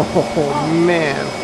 Oh, man.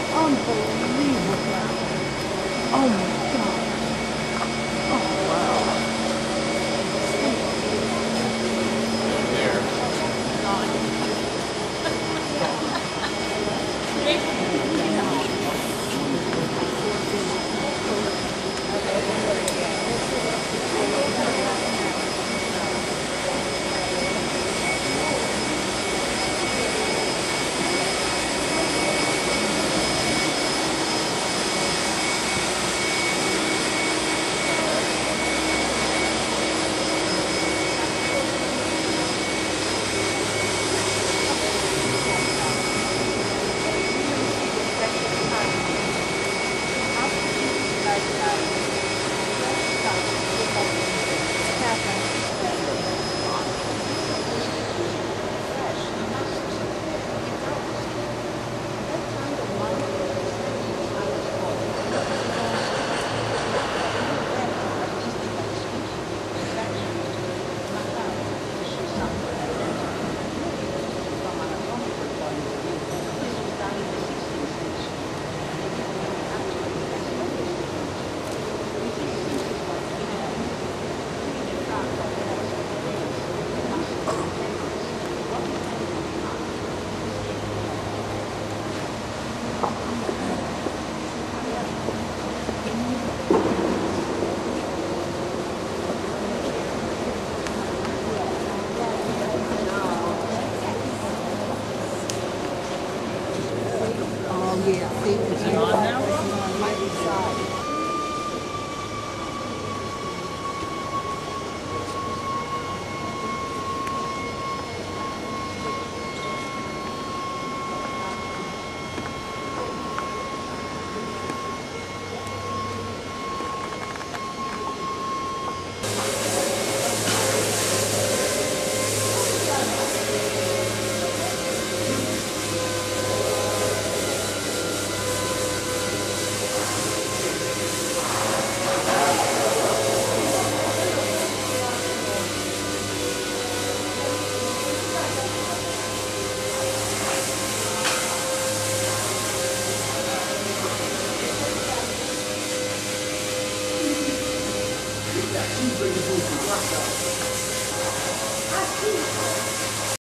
yeah. Aqui foi o marcado. Aqui.